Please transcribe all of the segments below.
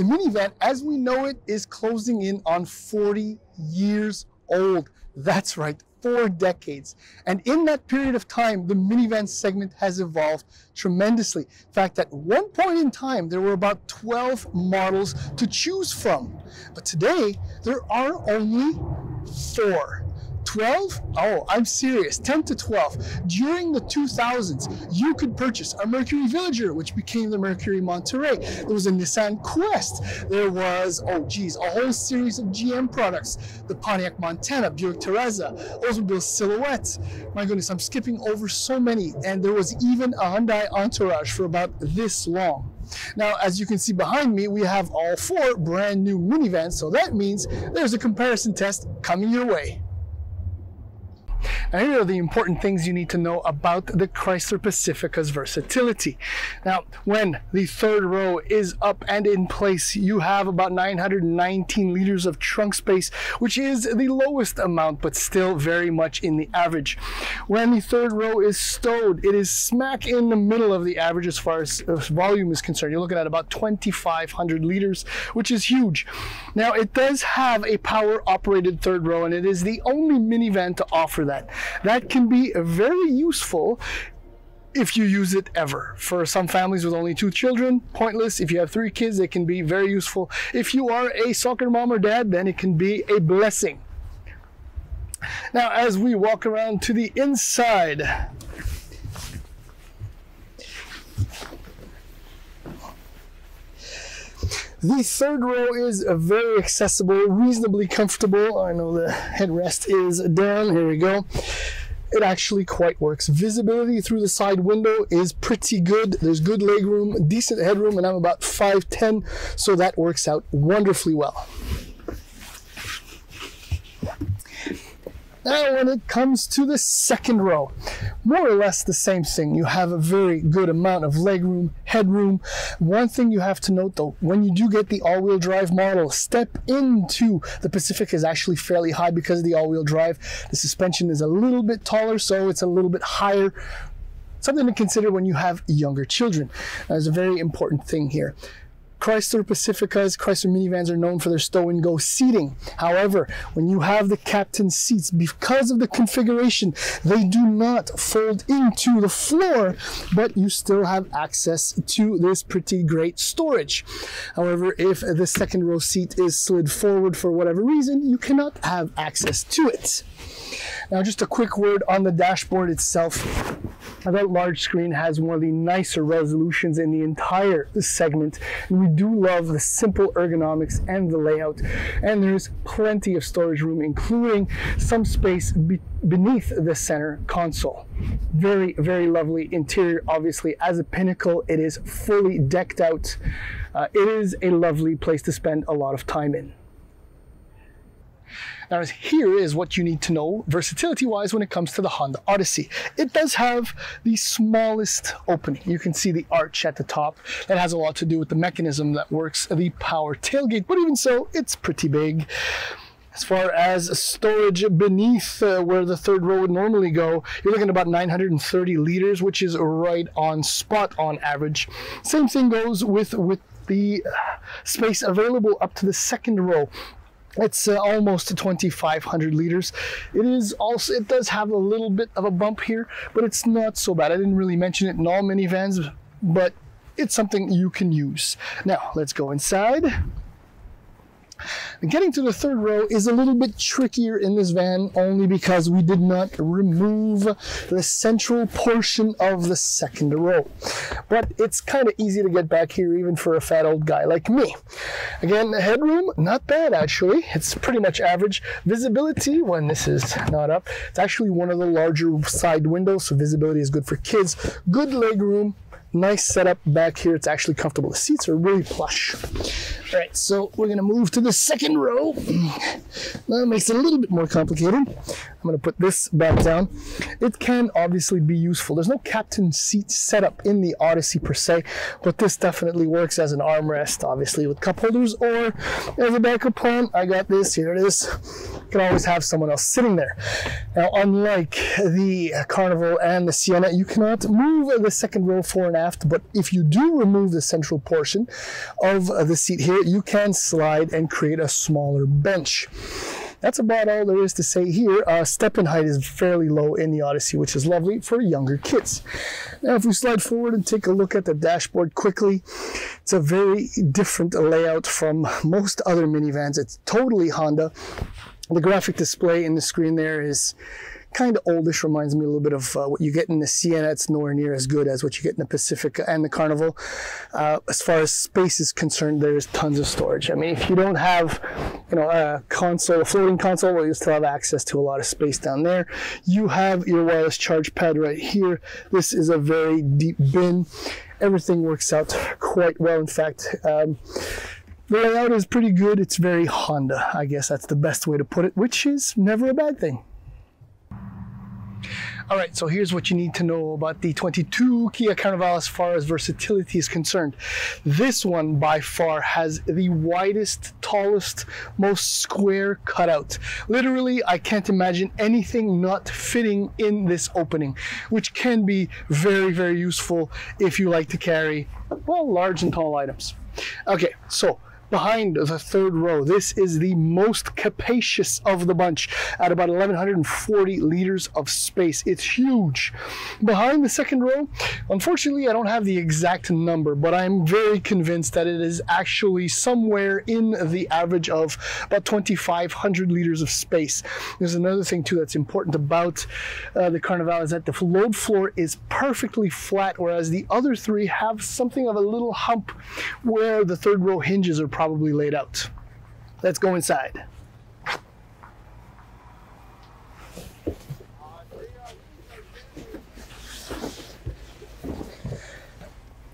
The minivan, as we know it, is closing in on 40 years old. That's right, four decades. And in that period of time, the minivan segment has evolved tremendously. In fact, at one point in time, there were about 12 models to choose from. But today, there are only four. 12? Oh, I'm serious. 10 to 12. During the 2000s, you could purchase a Mercury Villager, which became the Mercury Monterey. There was a Nissan Quest. There was, oh geez, a whole series of GM products. The Pontiac Montana, Buick Terraza, Oldsmobile Silhouette. My goodness, I'm skipping over so many. And there was even a Hyundai Entourage for about this long. Now, as you can see behind me, we have all four brand new minivans, so that means there's a comparison test coming your way. Now, here are the important things you need to know about the Chrysler Pacifica's versatility. Now, when the third row is up and in place, you have about 919 liters of trunk space, which is the lowest amount, but still very much in the average. When the third row is stowed, it is smack in the middle of the average as far as, volume is concerned. You're looking at about 2,500 liters, which is huge. Now, it does have a power operated third row, and it is the only minivan to offer that. That can be very useful if you use it ever. For some families with only two children, pointless. If you have three kids, it can be very useful. If you are a soccer mom or dad, then it can be a blessing. Now, as we walk around to the inside, The third row is a very accessible, reasonably comfortable. I know the headrest is down. Here we go. It actually quite works. Visibility through the side window is pretty good. There's good leg room, decent headroom, and I'm about 5'10, so that works out wonderfully well. Now, when it comes to the second row, more or less the same thing. You have a very good amount of legroom, headroom. One thing you have to note though, when you do get the all-wheel drive model, step into the Pacifica is actually fairly high because of the all-wheel drive. The suspension is a little bit taller, so it's a little bit higher. Something to consider when you have younger children. That's a very important thing here. Chrysler Pacificas, Chrysler minivans are known for their stow and go seating. However, when you have the captain seats, because of the configuration, they do not fold into the floor, but you still have access to this pretty great storage. However, if the second row seat is slid forward for whatever reason, you cannot have access to it. Now, just a quick word on the dashboard itself. That large screen has one of the nicer resolutions in the entire segment. And we do love the simple ergonomics and the layout. And there's plenty of storage room, including some space be beneath the center console. Very, very lovely interior. Obviously, as a pinnacle, it is fully decked out. Uh, it is a lovely place to spend a lot of time in. Now here is what you need to know versatility wise when it comes to the Honda Odyssey. It does have the smallest opening. You can see the arch at the top. That has a lot to do with the mechanism that works the power tailgate, but even so, it's pretty big. As far as storage beneath uh, where the third row would normally go, you're looking about 930 liters, which is right on spot on average. Same thing goes with, with the uh, space available up to the second row. It's uh, almost 2,500 liters. It is also, it does have a little bit of a bump here, but it's not so bad. I didn't really mention it in all minivans, but it's something you can use. Now, let's go inside. Getting to the third row is a little bit trickier in this van only because we did not remove the central portion of the second row. But it's kind of easy to get back here even for a fat old guy like me. Again, the headroom, not bad actually. It's pretty much average. Visibility, when this is not up, it's actually one of the larger side windows, so visibility is good for kids. Good leg room, nice setup back here. It's actually comfortable. The seats are really plush. All right, so we're gonna move to the second row. That makes it a little bit more complicated. I'm going to put this back down. It can obviously be useful. There's no captain seat setup in the Odyssey per se, but this definitely works as an armrest, obviously with cup holders, or as a backup plan, I got this. Here it is. You can always have someone else sitting there. Now, unlike the Carnival and the Sienna, you cannot move the second row fore and aft, but if you do remove the central portion of the seat here, you can slide and create a smaller bench that's about all there is to say here. Uh, step in height is fairly low in the Odyssey, which is lovely for younger kids. Now, if we slide forward and take a look at the dashboard quickly, it's a very different layout from most other minivans. It's totally Honda. The graphic display in the screen there is kind of oldish, reminds me a little bit of uh, what you get in the Sienna. It's nowhere near as good as what you get in the Pacifica and the Carnival. Uh, as far as space is concerned, there's tons of storage. I mean, if you don't have, you know, a console, a floating console, well, you still have access to a lot of space down there. You have your wireless charge pad right here. This is a very deep bin. Everything works out quite well. In fact, um, the layout is pretty good. It's very Honda. I guess that's the best way to put it, which is never a bad thing. All right, so here's what you need to know about the 22 Kia Carnival as far as versatility is concerned. This one by far has the widest, tallest, most square cutout. Literally, I can't imagine anything not fitting in this opening, which can be very, very useful if you like to carry, well, large and tall items. Okay, so behind the third row. This is the most capacious of the bunch at about 1140 liters of space. It's huge. Behind the second row, unfortunately, I don't have the exact number, but I'm very convinced that it is actually somewhere in the average of about 2,500 liters of space. There's another thing too that's important about uh, the Carnival is that the load floor is perfectly flat, whereas the other three have something of a little hump where the third row hinges are probably laid out. Let's go inside.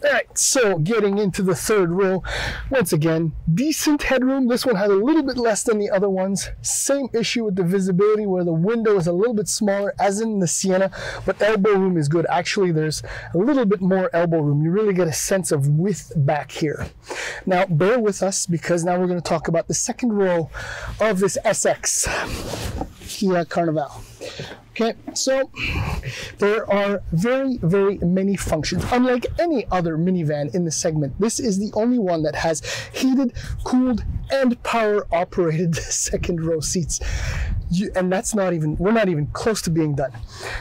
All right, so getting into the third row, once again, decent headroom. This one has a little bit less than the other ones. Same issue with the visibility where the window is a little bit smaller as in the Sienna, but elbow room is good. Actually, there's a little bit more elbow room. You really get a sense of width back here. Now, bear with us because now we're going to talk about the second row of this SX Kia Carnival. Okay, so there are very, very many functions. Unlike any other minivan in the segment, this is the only one that has heated, cooled, and power operated second row seats. You, and that's not even, we're not even close to being done.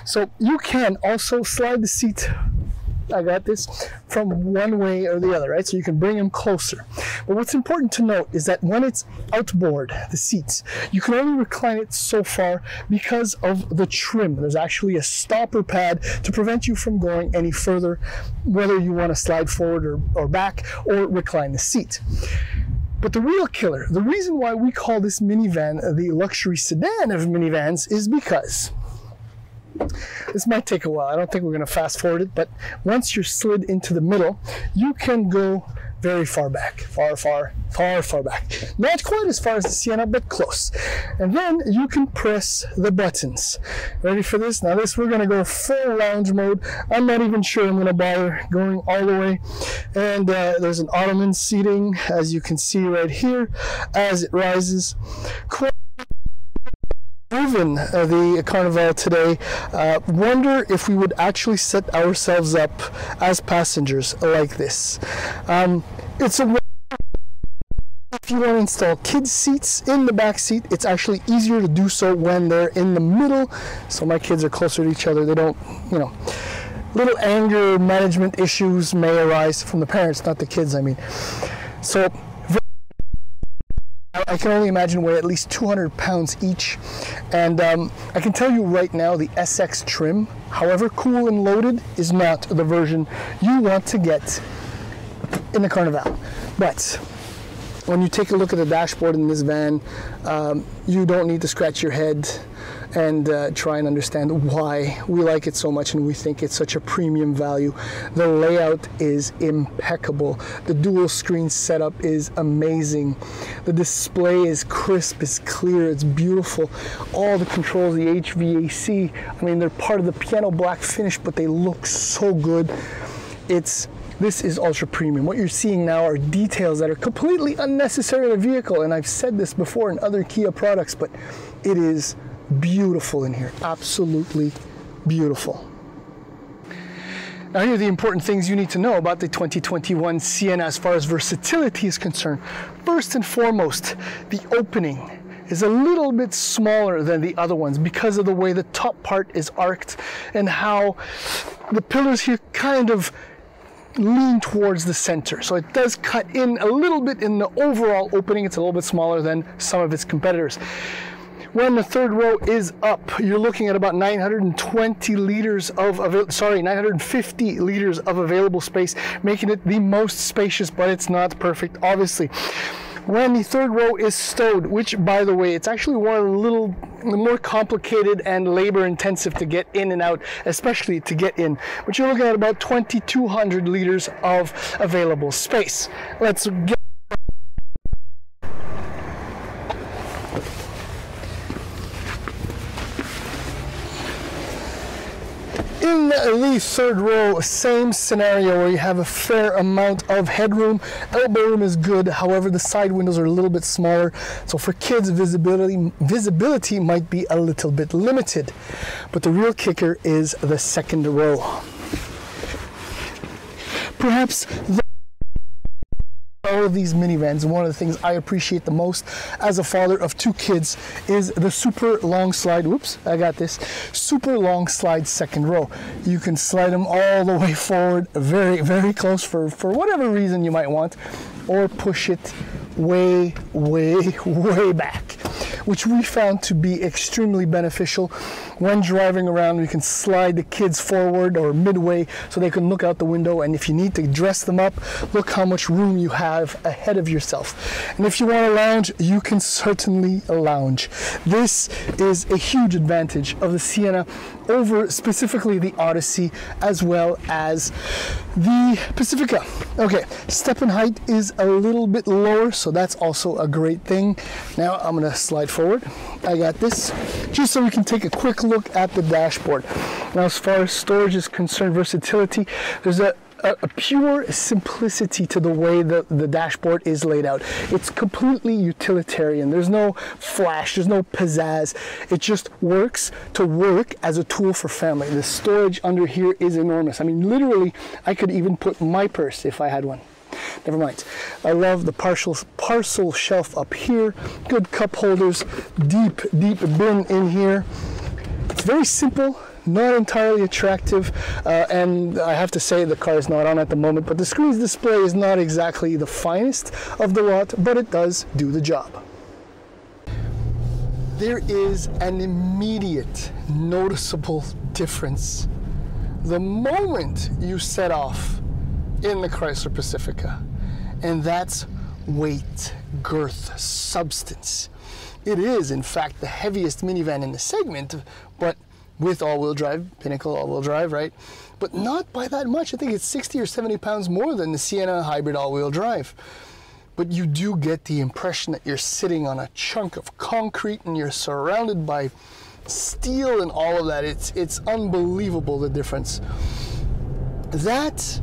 So you can also slide the seat I got this from one way or the other, right? So you can bring them closer. But what's important to note is that when it's outboard, the seats, you can only recline it so far because of the trim. There's actually a stopper pad to prevent you from going any further, whether you want to slide forward or, or back or recline the seat. But the real killer, the reason why we call this minivan the luxury sedan of minivans is because this might take a while. I don't think we're going to fast forward it, but once you're slid into the middle, you can go very far back, far, far, far, far back. Not quite as far as the Sienna, but close. And then you can press the buttons. Ready for this? Now this, we're gonna go full lounge mode. I'm not even sure I'm gonna bother going all the way. And uh, there's an ottoman seating, as you can see right here, as it rises. Quite driven uh, the Carnival today, uh, wonder if we would actually set ourselves up as passengers like this. Um, it's a if you want to install kids seats in the back seat, it's actually easier to do so when they're in the middle. So my kids are closer to each other. They don't, you know, little anger management issues may arise from the parents, not the kids, I mean. So I can only imagine weigh at least 200 pounds each. And um, I can tell you right now, the SX trim, however cool and loaded, is not the version you want to get in the Carnival. But when you take a look at the dashboard in this van, um, you don't need to scratch your head and uh, try and understand why we like it so much and we think it's such a premium value. The layout is impeccable. The dual screen setup is amazing. The display is crisp, it's clear, it's beautiful. All the controls, the HVAC, I mean, they're part of the piano black finish, but they look so good. It's this is ultra premium. What you're seeing now are details that are completely unnecessary in a vehicle, and I've said this before in other Kia products, but it is beautiful in here. Absolutely beautiful. Now here are the important things you need to know about the 2021 Sienna as far as versatility is concerned. First and foremost, the opening is a little bit smaller than the other ones because of the way the top part is arced and how the pillars here kind of lean towards the center. So it does cut in a little bit in the overall opening. It's a little bit smaller than some of its competitors. When the third row is up, you're looking at about 920 liters of, sorry, 950 liters of available space, making it the most spacious, but it's not perfect, obviously when the third row is stowed, which by the way, it's actually one of the little more complicated and labor intensive to get in and out, especially to get in. But you're looking at about 2,200 liters of available space. Let's get In the third row, same scenario where you have a fair amount of headroom. Elbow room is good, however, the side windows are a little bit smaller. So for kids, visibility, visibility might be a little bit limited. But the real kicker is the second row. Perhaps the all of these minivans, one of the things I appreciate the most as a father of two kids is the super long slide. Whoops, I got this. Super long slide second row. You can slide them all the way forward, very, very close for, for whatever reason you might want, or push it way, way, way back, which we found to be extremely beneficial. When driving around, we can slide the kids forward or midway so they can look out the window. And if you need to dress them up, look how much room you have ahead of yourself. And if you want to lounge, you can certainly lounge. This is a huge advantage of the Sienna over specifically the Odyssey as well as the Pacifica. Okay, step in height is a little bit lower, so that's also a great thing. Now I'm gonna slide forward. I got this, just so we can take a quick look at the dashboard. Now as far as storage is concerned, versatility, there's a a, a, pure simplicity to the way the, the dashboard is laid out. It's completely utilitarian. There's no flash, there's no pizzazz. It just works to work as a tool for family. The storage under here is enormous. I mean, literally, I could even put my purse if I had one. Never mind. I love the partial parcel shelf up here. Good cup holders, deep, deep bin in here. It's very simple, not entirely attractive uh, and I have to say the car is not on at the moment but the screen's display is not exactly the finest of the lot but it does do the job. There is an immediate noticeable difference the moment you set off in the Chrysler Pacifica and that's weight, girth, substance. It is, in fact, the heaviest minivan in the segment, but with all-wheel drive, Pinnacle all-wheel drive, right? But not by that much. I think it's 60 or 70 pounds more than the Sienna hybrid all-wheel drive. But you do get the impression that you're sitting on a chunk of concrete and you're surrounded by steel and all of that. It's, it's unbelievable the difference. That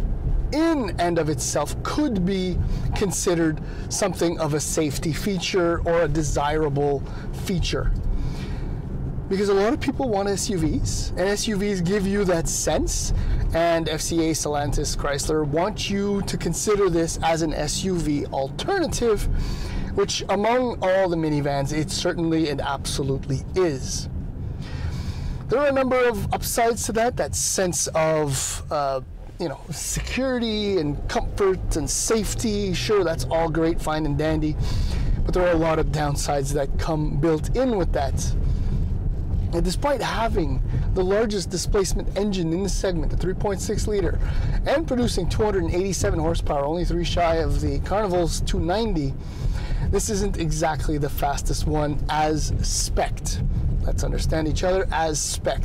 in and of itself could be considered something of a safety feature or a desirable feature because a lot of people want SUVs, and SUVs give you that sense. And FCA, Stellantis, Chrysler want you to consider this as an SUV alternative, which among all the minivans, it certainly and absolutely is. There are a number of upsides to that, that sense of uh, you know, security and comfort and safety. Sure, that's all great, fine and dandy, but there are a lot of downsides that come built in with that. And despite having the largest displacement engine in the segment, the 3.6 liter, and producing 287 horsepower, only three shy of the Carnival's 290. This isn't exactly the fastest one as spec let's understand each other as spec.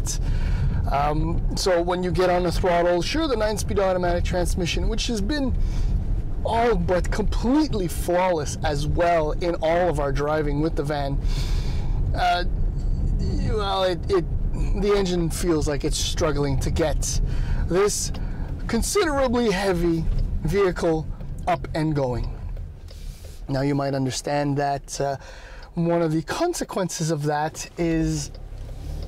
Um, so when you get on the throttle, sure, the nine-speed automatic transmission, which has been all but completely flawless as well in all of our driving with the van. Uh, well, it, it the engine feels like it's struggling to get this considerably heavy vehicle up and going. Now you might understand that uh, one of the consequences of that is,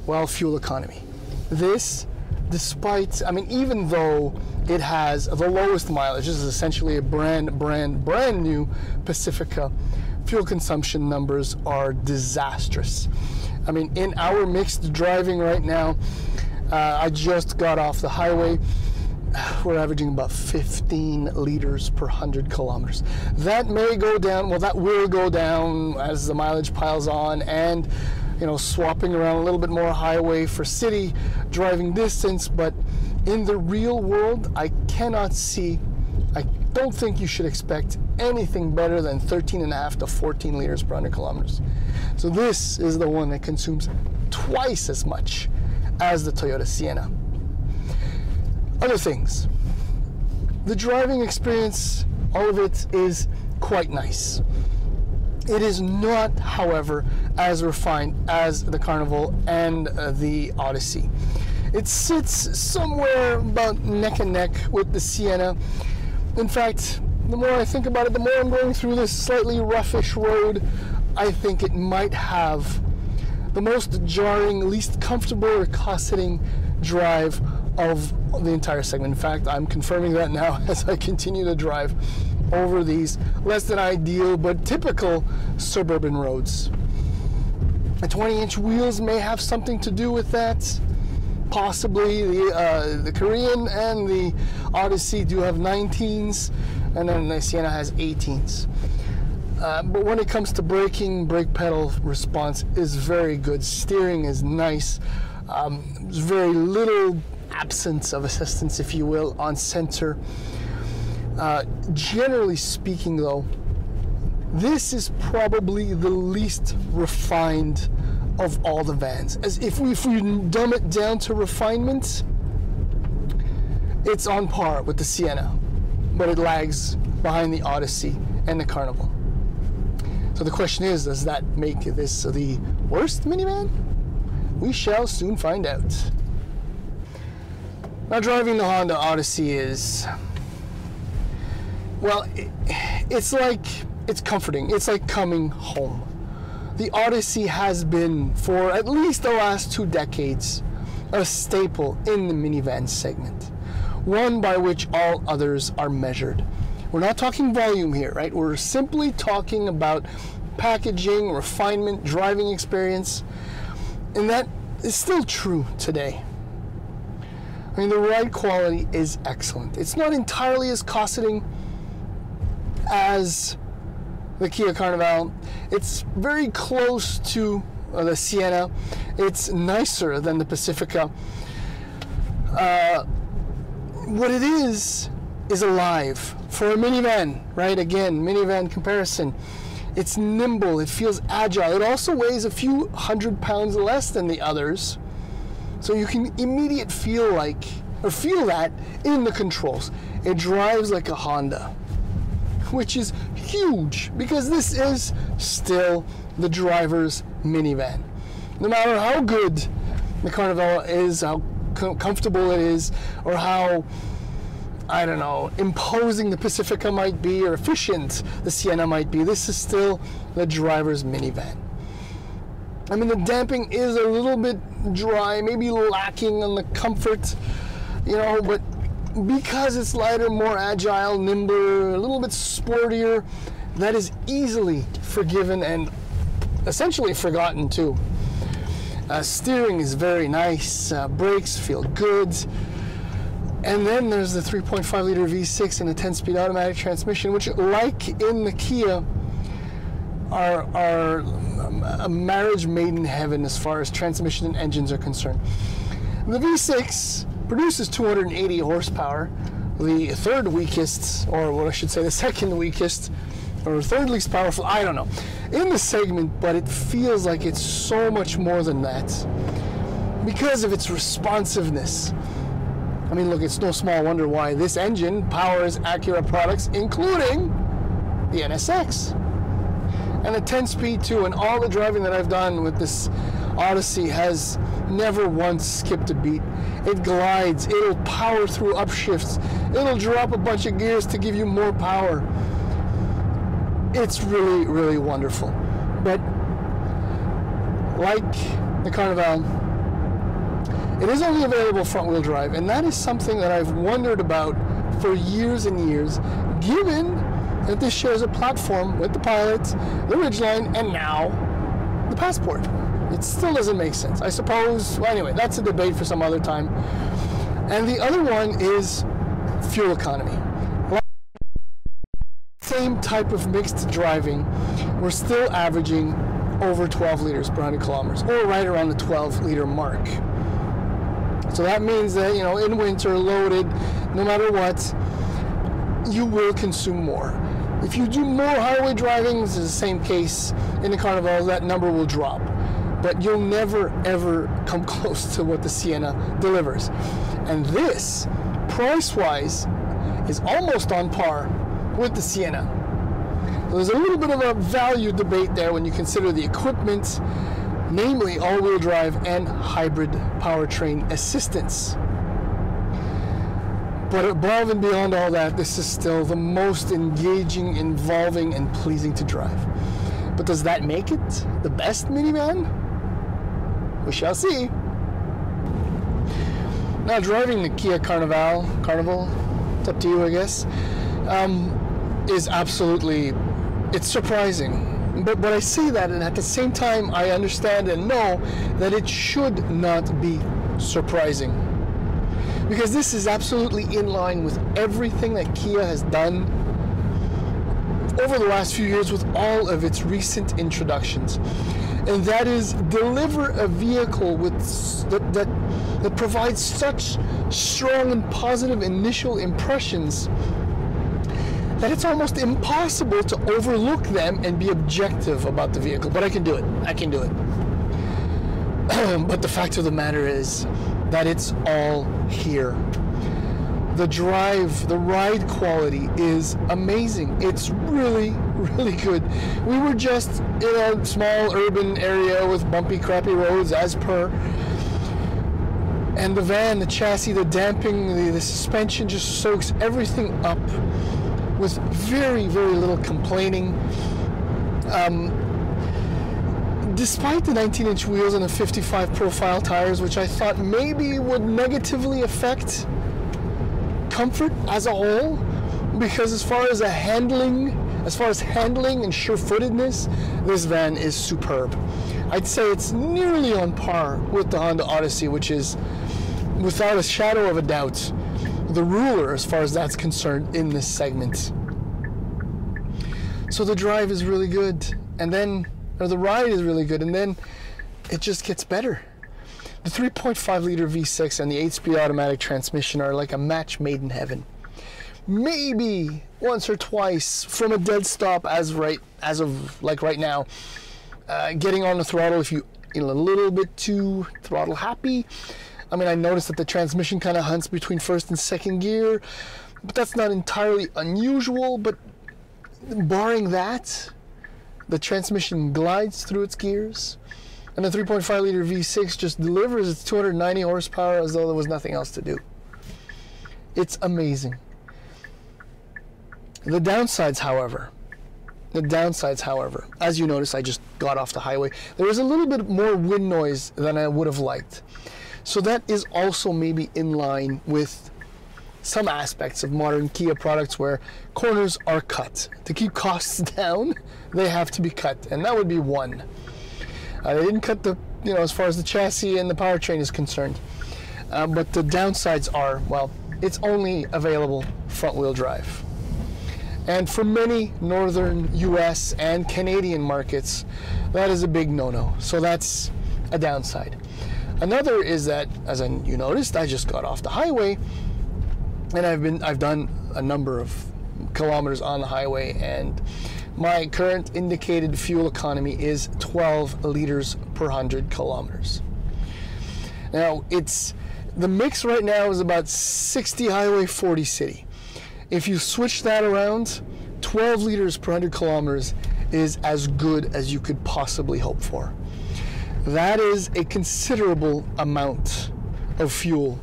well, fuel economy. This, despite, I mean, even though it has the lowest mileage, this is essentially a brand, brand, brand new Pacifica, fuel consumption numbers are disastrous. I mean, in our mixed driving right now, uh, I just got off the highway we're averaging about 15 liters per 100 kilometers. That may go down, well, that will go down as the mileage piles on and, you know, swapping around a little bit more highway for city driving distance. But in the real world, I cannot see, I don't think you should expect anything better than 13 and a half to 14 liters per 100 kilometers. So this is the one that consumes twice as much as the Toyota Sienna. Other things. The driving experience, all of it is quite nice. It is not, however, as refined as the Carnival and uh, the Odyssey. It sits somewhere about neck and neck with the Sienna. In fact, the more I think about it, the more I'm going through this slightly roughish road, I think it might have the most jarring, least comfortable or cosseting drive of the entire segment. In fact, I'm confirming that now as I continue to drive over these less than ideal but typical suburban roads. The 20 inch wheels may have something to do with that. Possibly the, uh, the Korean and the Odyssey do have 19s, and then the Sienna has 18s. Uh, but when it comes to braking, brake pedal response is very good. Steering is nice. Um, there's very little absence of assistance, if you will, on center. Uh, generally speaking, though, this is probably the least refined of all the vans. As if we, if we dumb it down to refinement, it's on par with the Sienna, but it lags behind the Odyssey and the Carnival. So the question is, does that make this the worst minivan? We shall soon find out. Now driving the Honda Odyssey is, well, it's like, it's comforting. It's like coming home. The Odyssey has been, for at least the last two decades, a staple in the minivan segment. One by which all others are measured. We're not talking volume here, right? We're simply talking about packaging, refinement, driving experience. And that is still true today. I mean, the ride quality is excellent. It's not entirely as cosseting as the Kia Carnival. It's very close to uh, the Sienna. It's nicer than the Pacifica. Uh, what it is is alive for a minivan, right? Again, minivan comparison. It's nimble, it feels agile. It also weighs a few hundred pounds less than the others. So you can immediate feel like or feel that in the controls. It drives like a Honda, which is huge because this is still the driver's minivan. No matter how good the Carnival is, how com- comfortable it is, or how I don't know, imposing the Pacifica might be or efficient the Sienna might be, this is still the driver's minivan. I mean, the damping is a little bit dry, maybe lacking on the comfort, you know, but because it's lighter, more agile, nimbler, a little bit sportier, that is easily forgiven and essentially forgotten too. Uh, steering is very nice, uh, brakes feel good. And then there's the 3.5 liter V6 and a 10 speed automatic transmission, which, like in the Kia, are, are a marriage made in heaven as far as transmission and engines are concerned. The V6 produces 280 horsepower, the third weakest, or what I should say, the second weakest, or third least powerful, I don't know, in the segment, but it feels like it's so much more than that because of its responsiveness. I mean, look, it's no small wonder why this engine powers Acura products, including the NSX and a 10 speed too. And all the driving that I've done with this Odyssey has never once skipped a beat. It glides, it'll power through upshifts, it'll drop a bunch of gears to give you more power. It's really, really wonderful. But like the Carnival, it is only available front wheel drive, and that is something that I've wondered about for years and years, given that this shares a platform with the Pilot, the Ridgeline, and now the Passport. It still doesn't make sense. I suppose, well, anyway, that's a debate for some other time. And the other one is fuel economy. Same type of mixed driving, we're still averaging over 12 liters per 100 kilometers, or right around the 12 liter mark. So that means that, you know, in winter, loaded, no matter what, you will consume more. If you do more highway driving, this is the same case in the Carnival, that number will drop. But you'll never ever come close to what the Sienna delivers. And this, price wise, is almost on par with the Sienna. There's a little bit of a value debate there when you consider the equipment namely all-wheel drive and hybrid powertrain assistance. But above and beyond all that, this is still the most engaging, involving, and pleasing to drive. But does that make it the best minivan? We shall see. Now, driving the Kia Carnival, Carnival, it's up to you, I guess, um, is absolutely, it's surprising but, but I say that, and at the same time, I understand and know that it should not be surprising. Because this is absolutely in line with everything that Kia has done over the last few years with all of its recent introductions. And that is deliver a vehicle with that, that, that provides such strong and positive initial impressions that it's almost impossible to overlook them and be objective about the vehicle. But I can do it. I can do it. but the fact of the matter is that it's all here. The drive, the ride quality is amazing. It's really, really good. We were just in a small urban area with bumpy, crappy roads, as per. And the van, the chassis, the damping, the, the suspension just soaks everything up with very, very little complaining. Um, despite the 19 inch wheels and the 55 profile tires, which I thought maybe would negatively affect comfort as a whole, because as far as a handling, as far as handling and sure-footedness, this van is superb. I'd say it's nearly on par with the Honda Odyssey, which is, without a shadow of a doubt, the ruler as far as that's concerned in this segment. So the drive is really good, and then, or the ride is really good, and then it just gets better. The 3.5 liter V6 and the 8 speed automatic transmission are like a match made in heaven. Maybe once or twice from a dead stop as right as of like right now, uh, getting on the throttle if you a little bit too throttle happy I mean, I noticed that the transmission kind of hunts between first and second gear, but that's not entirely unusual. But barring that, the transmission glides through its gears, and the 3.5 liter V6 just delivers its 290 horsepower as though there was nothing else to do. It's amazing. The downsides, however, the downsides, however, as you notice, I just got off the highway. There was a little bit more wind noise than I would have liked. So that is also maybe in line with some aspects of modern Kia products where corners are cut. To keep costs down, they have to be cut, and that would be one. Uh, they didn't cut the, you know, as far as the chassis and the powertrain is concerned. Uh, but the downsides are, well, it's only available front wheel drive. And for many northern US and Canadian markets, that is a big no no. So that's a downside. Another is that, as you noticed, I just got off the highway, and I've been I've done a number of kilometers on the highway, and my current indicated fuel economy is 12 liters per 100 kilometers. Now, it's the mix right now is about 60 highway, 40 city. If you switch that around, 12 liters per 100 kilometers is as good as you could possibly hope for. That is a considerable amount of fuel.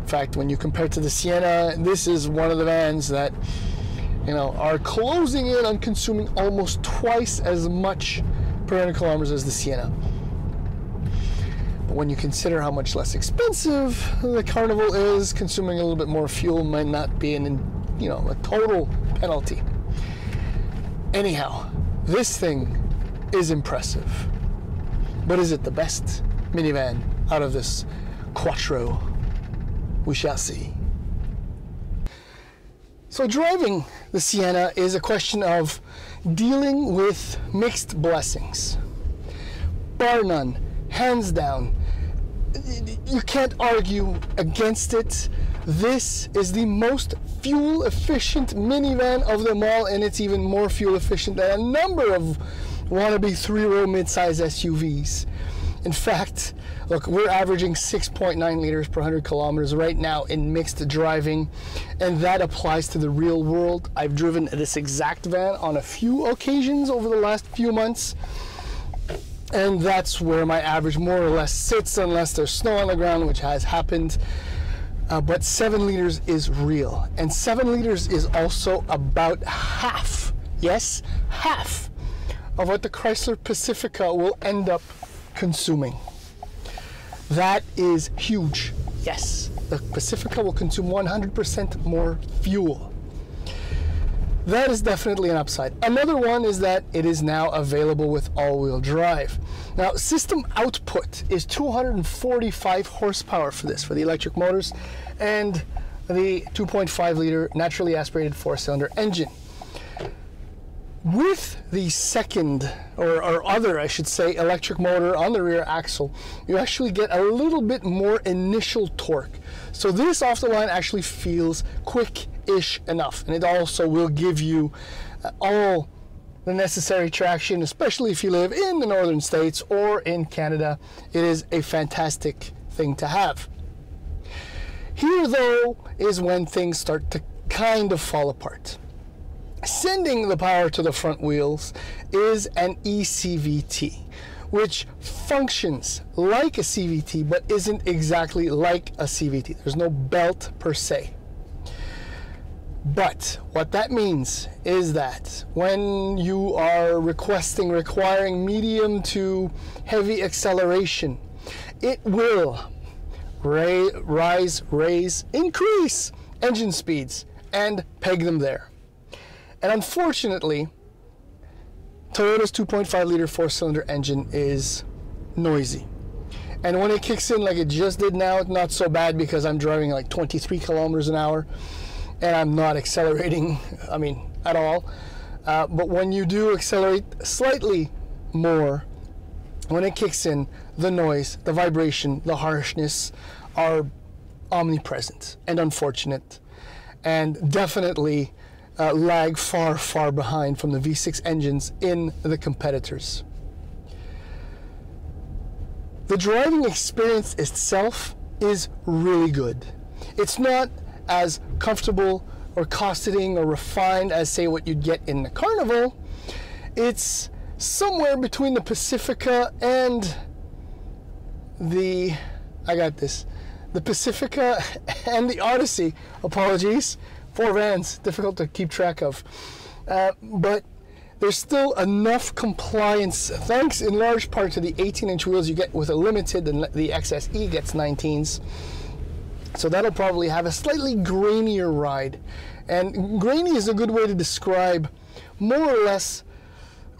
In fact, when you compare to the Sienna, this is one of the vans that you know are closing in on consuming almost twice as much per 100 kilometers as the Sienna. But when you consider how much less expensive the Carnival is, consuming a little bit more fuel might not be an, you know, a total penalty. Anyhow, this thing is impressive. But is it the best minivan out of this Quattro? We shall see. So driving the Sienna is a question of dealing with mixed blessings. Bar none, hands down, you can't argue against it. This is the most fuel efficient minivan of them all, and it's even more fuel efficient than a number of wannabe three row midsize SUVs. In fact, look, we're averaging 6.9 liters per 100 kilometers right now in mixed driving, and that applies to the real world. I've driven this exact van on a few occasions over the last few months and that's where my average more or less sits unless there's snow on the ground which has happened uh, but seven liters is real and seven liters is also about half yes half of what the chrysler pacifica will end up consuming that is huge yes the pacifica will consume 100% more fuel that is definitely an upside. Another one is that it is now available with all-wheel drive. Now, system output is 245 horsepower for this, for the electric motors, and the 2.5 liter naturally aspirated four-cylinder engine. With the second, or, or, other, I should say, electric motor on the rear axle, you actually get a little bit more initial torque. So this off the line actually feels quick ish enough. And it also will give you uh, all the necessary traction, especially if you live in the northern states or in Canada. It is a fantastic thing to have. Here, though, is when things start to kind of fall apart. Sending the power to the front wheels is an eCVT, which functions like a CVT but isn't exactly like a CVT. There's no belt per se. But what that means is that when you are requesting, requiring medium to heavy acceleration, it will rise, raise, increase engine speeds and peg them there. And unfortunately, Toyota's 2.5 liter four cylinder engine is noisy. And when it kicks in like it just did now, not so bad because I'm driving like 23 kilometers an hour and I'm not accelerating, I mean, at all. Uh, but when you do accelerate slightly more, when it kicks in, the noise, the vibration, the harshness are omnipresent and unfortunate, and definitely uh, lag far, far behind from the V6 engines in the competitors. The driving experience itself is really good. It's not as comfortable or cosseting or refined as say what you'd get in the Carnival. It's somewhere between the Pacifica and the I got this. The Pacifica and the Odyssey. Apologies. Four vans, difficult to keep track of. Uh, but there's still enough compliance, thanks in large part to the 18 inch wheels you get with a limited, and the XSE gets 19s. So that'll probably have a slightly grainier ride. And grainy is a good way to describe more or less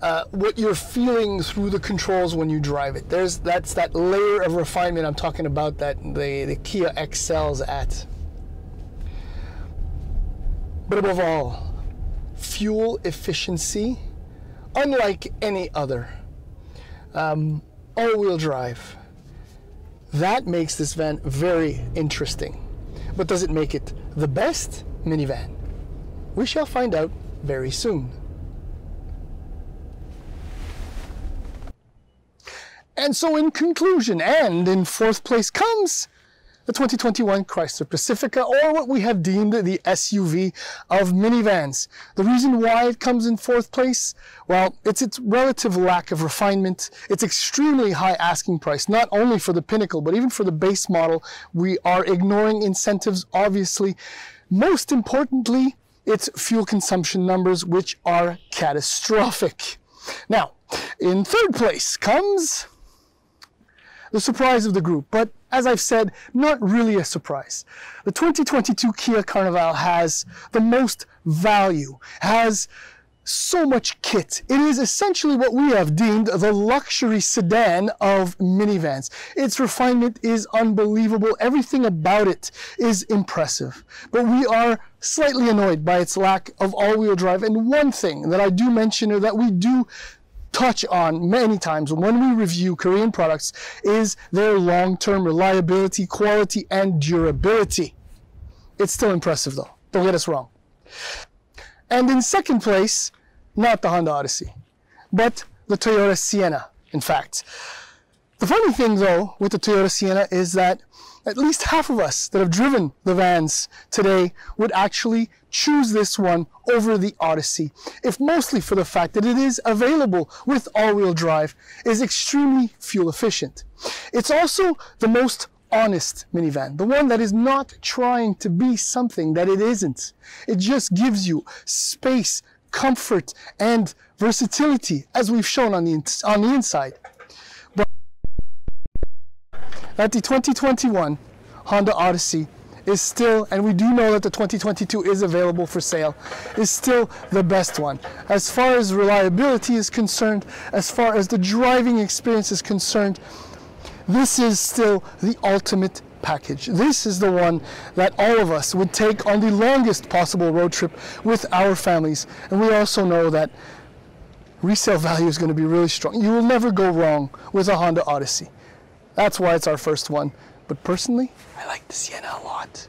uh, what you're feeling through the controls when you drive it. There's that's that layer of refinement I'm talking about that the, the Kia excels at. But above all, fuel efficiency, unlike any other. Um, all-wheel drive, That makes this van very interesting. But does it make it the best minivan? We shall find out very soon. And so, in conclusion, and in fourth place comes the 2021 Chrysler Pacifica, or what we have deemed the SUV of minivans. The reason why it comes in fourth place, well, it's its relative lack of refinement, its extremely high asking price, not only for the Pinnacle, but even for the base model. We are ignoring incentives, obviously. Most importantly, its fuel consumption numbers, which are catastrophic. Now, in third place comes the surprise of the group, but as I've said, not really a surprise. The 2022 Kia Carnival has the most value, has so much kit. It is essentially what we have deemed the luxury sedan of minivans. Its refinement is unbelievable. Everything about it is impressive. But we are slightly annoyed by its lack of all-wheel drive. And one thing that I do mention or that we do touch on many times when we review Korean products is their long-term reliability, quality, and durability. It's still impressive though. Don't get us wrong. And in second place, not the Honda Odyssey, but the Toyota Sienna, in fact. The funny thing though with the Toyota Sienna is that at least half of us that have driven the vans today would actually choose this one over the Odyssey, if mostly for the fact that it is available with all-wheel drive, is extremely fuel efficient. It's also the most honest minivan, the one that is not trying to be something that it isn't. It just gives you space, comfort, and versatility, as we've shown on the, on the inside that the 2021 Honda Odyssey is still, and we do know that the 2022 is available for sale, is still the best one. As far as reliability is concerned, as far as the driving experience is concerned, this is still the ultimate package. This is the one that all of us would take on the longest possible road trip with our families. And we also know that resale value is going to be really strong. You will never go wrong with a Honda Odyssey. That's why it's our first one. But personally, I like the Sienna a lot.